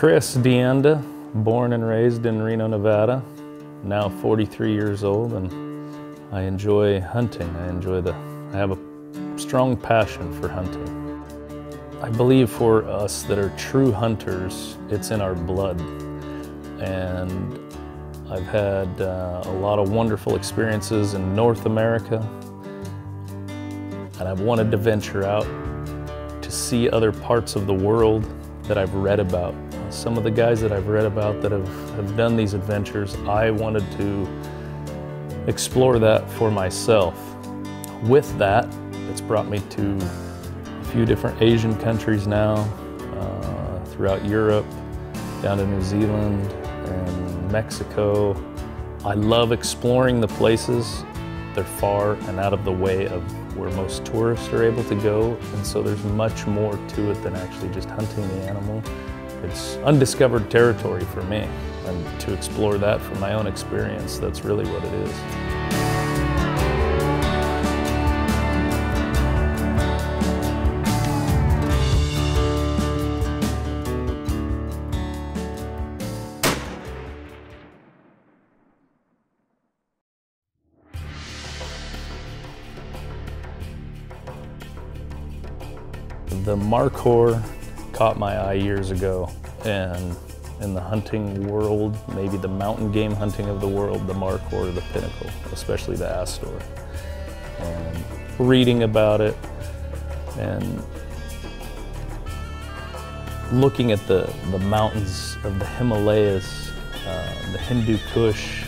Chris Deanda, born and raised in Reno, Nevada, now 43 years old, and I enjoy hunting. I enjoy the, I have a strong passion for hunting. I believe for us that are true hunters, it's in our blood. And I've had uh, a lot of wonderful experiences in North America, and I've wanted to venture out to see other parts of the world that I've read about. Some of the guys that I've read about that have, have done these adventures, I wanted to explore that for myself. With that, it's brought me to a few different Asian countries now, uh, throughout Europe, down to New Zealand and Mexico. I love exploring the places. They're far and out of the way of where most tourists are able to go, and so there's much more to it than actually just hunting the animal. It's undiscovered territory for me, and to explore that from my own experience, that's really what it is. The Markhor caught my eye years ago, and in the hunting world, maybe the mountain game hunting of the world, the Markhor the pinnacle, especially the Astore. And reading about it and looking at the, the mountains of the Himalayas, uh, the Hindu Kush,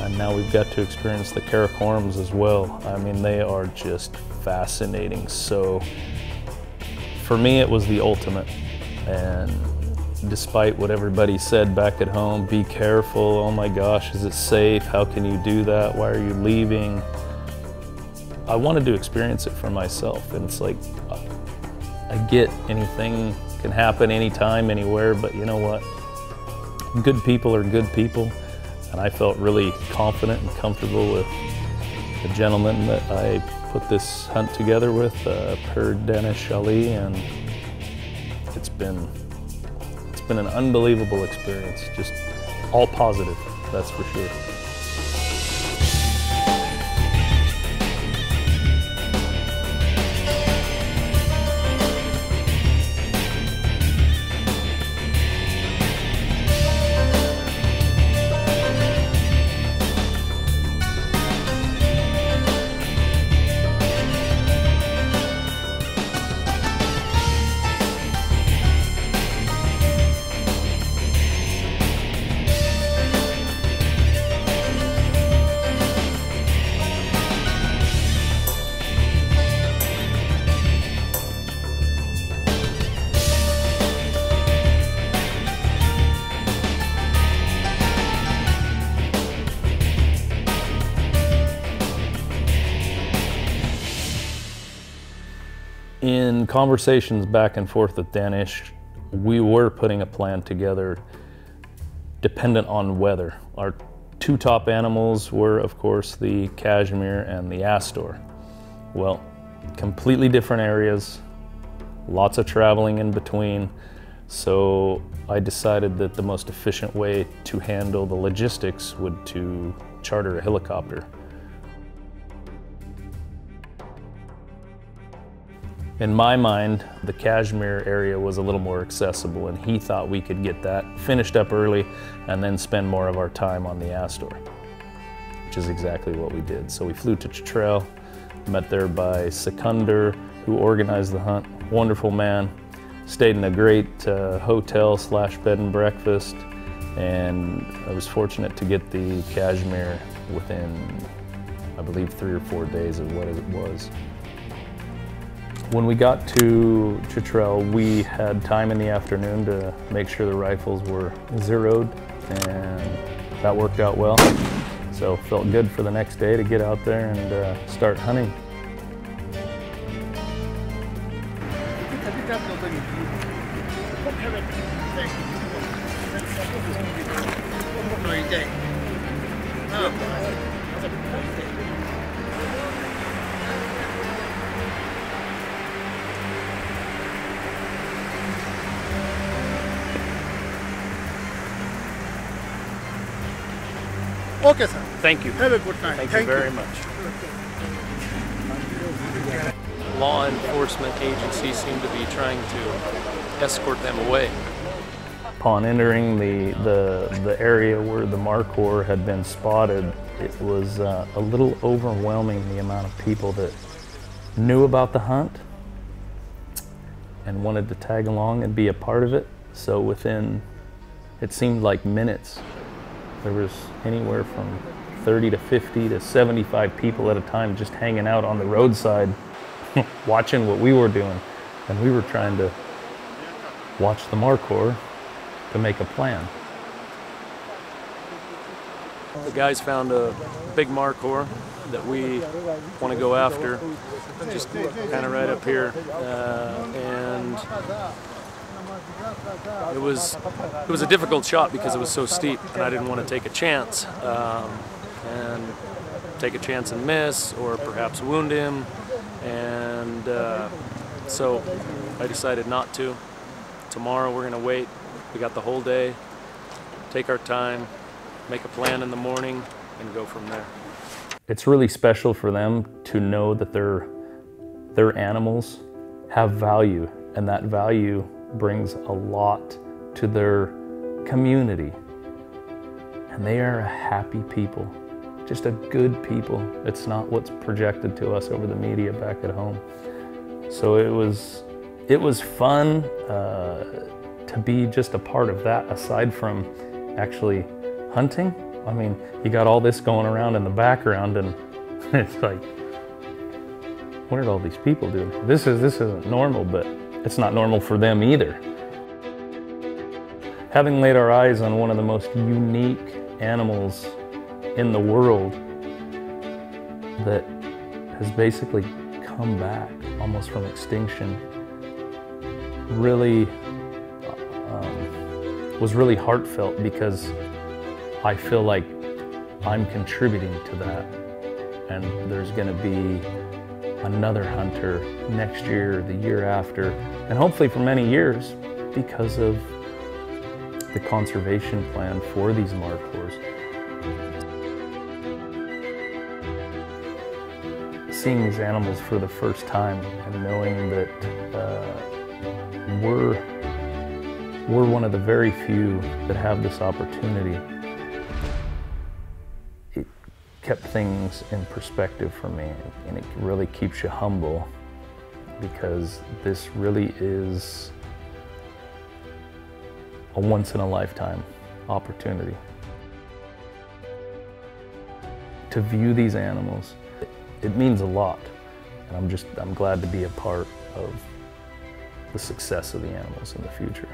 and now we've got to experience the Karakorums as well. I mean, they are just fascinating. So for me, it was the ultimate. And despite what everybody said back at home, be careful, oh my gosh, is it safe? How can you do that? Why are you leaving? I wanted to experience it for myself. And it's like, I get anything can happen anytime, anywhere, but you know what? Good people are good people. And I felt really confident and comfortable with the gentleman that I put this hunt together with, uh, Per Danish Ali, and it's been it's been an unbelievable experience. Just all positive, that's for sure. Conversations back and forth with Danish, we were putting a plan together dependent on weather. Our two top animals were, of course, the Kashmir and the Astore. Well, completely different areas, lots of traveling in between. So I decided that the most efficient way to handle the logistics would to charter a helicopter. In my mind, the Kashmir area was a little more accessible and he thought we could get that finished up early and then spend more of our time on the Astore, which is exactly what we did. So we flew to Chitral, met there by Secundar, who organized the hunt, wonderful man, stayed in a great uh, hotel slash bed and breakfast, and I was fortunate to get the Kashmir within, I believe, three or four days of what it was. When we got to Chitral, we had time in the afternoon to make sure the rifles were zeroed, and that worked out well. So felt good for the next day to get out there and uh, start hunting. Oh, that's a perfect. Okay, sir. Thank you. Have a good night. Thank, you very much. Law enforcement agencies seem to be trying to escort them away. Upon entering the, the, the area where the markhor had been spotted, it was uh, a little overwhelming the amount of people that knew about the hunt and wanted to tag along and be a part of it. So within, it seemed like minutes, there was anywhere from 30 to 50 to 75 people at a time just hanging out on the roadside watching what we were doing. And we were trying to watch the Markhor to make a plan. The guys found a big Markhor that we want to go after, just kind of right up here. Uh, and it was it was a difficult shot because it was so steep, and I didn't want to take a chance um, and take a chance and miss, or perhaps wound him. And uh, so I decided not to. Tomorrow we're going to wait. We got the whole day. Take our time, make a plan in the morning, and go from there. It's really special for them to know that their their animals have value, and that value brings a lot to their community. And they are a happy people, just a good people. It's not what's projected to us over the media back at home. So it was, it was fun uh, to be just a part of that aside from actually hunting. I mean, you got all this going around in the background and it's like, what are all these people doing? This is this isn't normal, but it's not normal for them either. Having laid our eyes on one of the most unique animals in the world that has basically come back almost from extinction really um, was really heartfelt because I feel like I'm contributing to that and there's going to be another hunter next year, the year after, and hopefully for many years because of the conservation plan for these markhors. Seeing these animals for the first time and knowing that uh, we're, we're one of the very few that have this opportunity kept things in perspective for me and it really keeps you humble because this really is a once in a lifetime opportunity. To view these animals, it means a lot. And I'm just, I'm glad to be a part of the success of the animals in the future.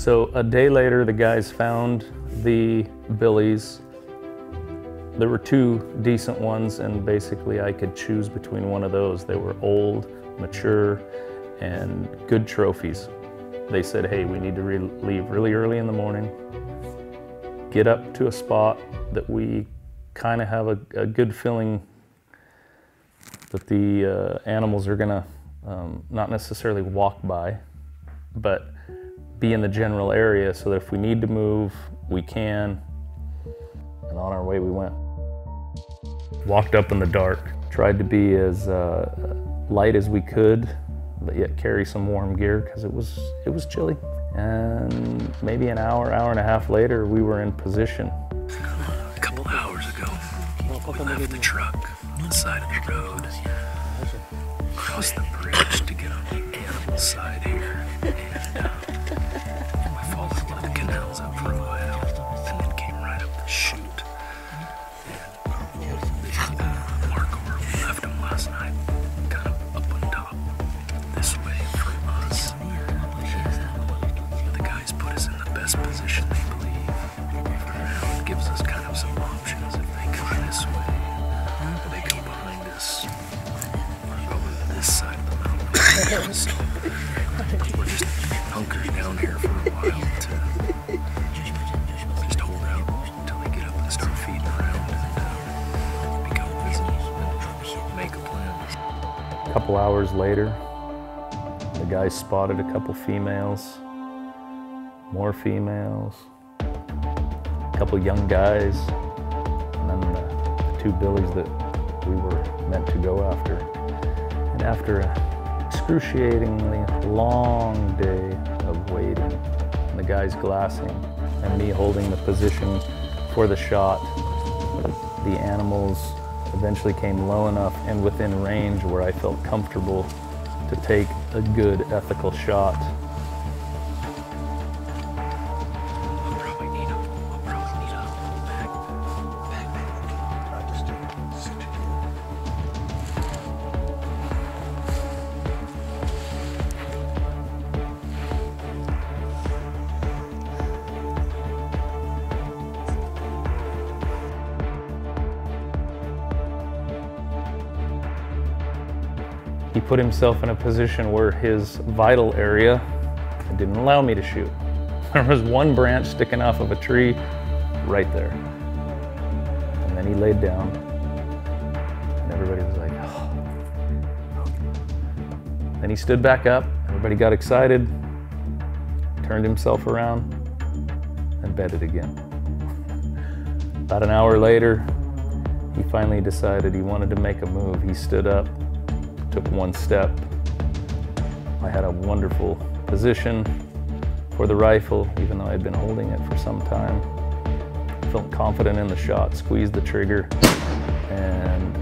So a day later, the guys found the billies. There were two decent ones, and basically I could choose between one of those. They were old, mature, and good trophies. They said, hey, we need to re leave really early in the morning, get up to a spot that we kind of have a, a, good feeling that the uh, animals are gonna um, not necessarily walk by, but be in the general area so that if we need to move, we can. And on our way we went. Walked up in the dark, tried to be as uh, light as we could, but yet carry some warm gear because it was, it was chilly. And maybe an hour, hour and a half later, we were in position. A couple hours ago, we left the truck on the side of the road, crossed the bridge to get on the animal side here, uh, up for A couple hours later, the guys spotted a couple females, more females, a couple young guys, and then the, the two billies that we were meant to go after. And after an excruciatingly long day of waiting, and the guys glassing, and me holding the position for the shot, the animals eventually came low enough and within range where I felt comfortable to take a good ethical shot. He put himself in a position where his vital area didn't allow me to shoot. There was one branch sticking off of a tree right there. And then he laid down, and everybody was like, oh. Then he stood back up, everybody got excited, turned himself around, and bedded again. About an hour later, he finally decided he wanted to make a move. He stood up, took one step. I had a wonderful position for the rifle, even though I'd been holding it for some time. Felt confident in the shot, squeezed the trigger, and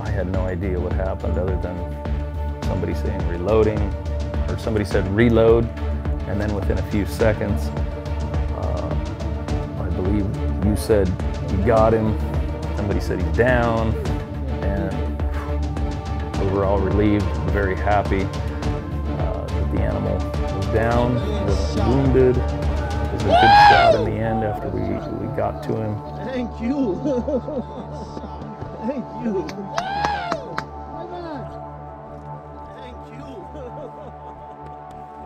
I had no idea what happened other than somebody saying reloading, or somebody said reload, and then within a few seconds, uh, I believe you said you got him, somebody said he's down, we were all relieved, very happy uh, that the animal was down, wasn't wounded. It was a good shot in the end after we, we got to him. Thank you. Thank you. Thank you.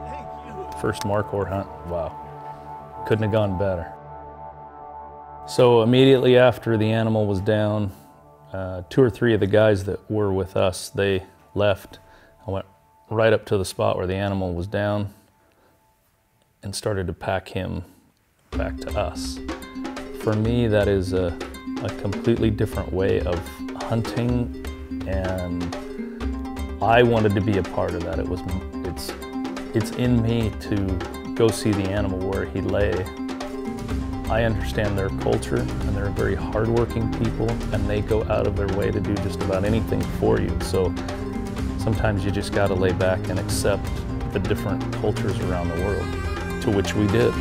Thank you. First Markhor hunt, wow. Couldn't have gone better. So immediately after the animal was down, uh, two or three of the guys that were with us, they left. I went right up to the spot where the animal was down and started to pack him back to us. For me, that is a, a completely different way of hunting, and I wanted to be a part of that. It was, it's, it's in me to go see the animal where he lay. I understand their culture, and they're very hardworking people, and they go out of their way to do just about anything for you. So sometimes you just got to lay back and accept the different cultures around the world, to which we did.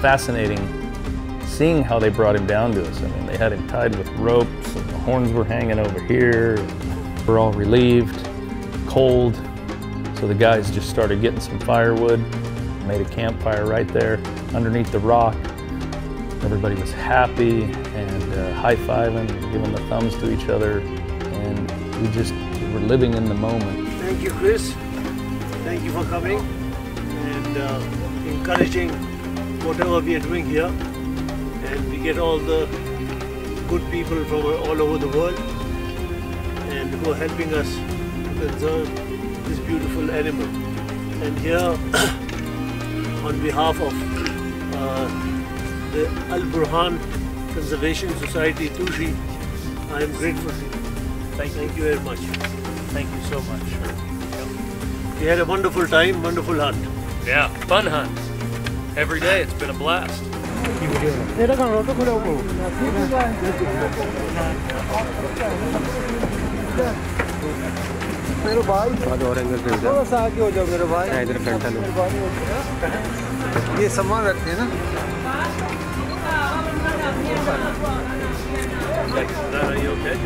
Fascinating seeing how they brought him down to us. I mean, they had him tied with ropes, and the horns were hanging over here. We're all relieved, cold. So the guys just started getting some firewood, made a campfire right there underneath the rock. Everybody was happy and uh, high-fiving and giving the thumbs to each other. And we just were living in the moment. Thank you, Chris. Thank you for coming and uh, encouraging whatever we are doing here. And we get all the good people from all over the world and who are helping us conserve this beautiful animal. And here, on behalf of uh, the Al Burhan Conservation Society, Tushi, I am grateful to you. Thank you. Thank you very much. Thank you so much. We had a wonderful time, wonderful hunt. Yeah, fun hunt. Every day it's been a blast. मेरे भाई और angle पे थोड़ा सा आगे हो जाओ मेरे भाई इधर फ्रंटल ये सामान रखते हैं ना Next, are you okay?